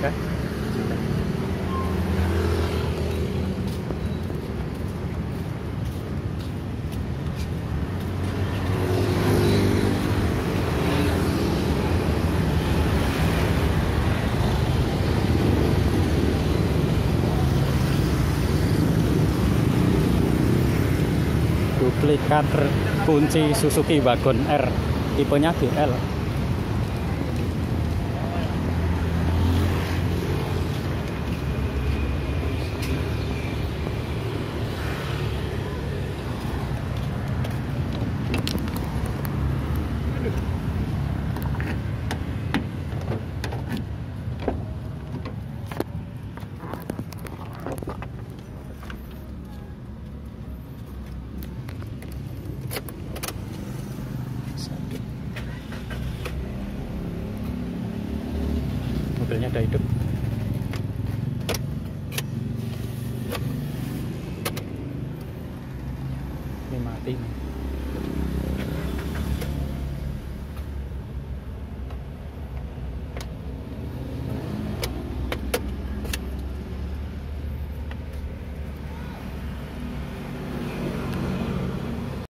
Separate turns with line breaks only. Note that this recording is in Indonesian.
sudah duplikat kunci Suzuki Wagon R tipenya GL Nha Trị trước. Nhưng mà tim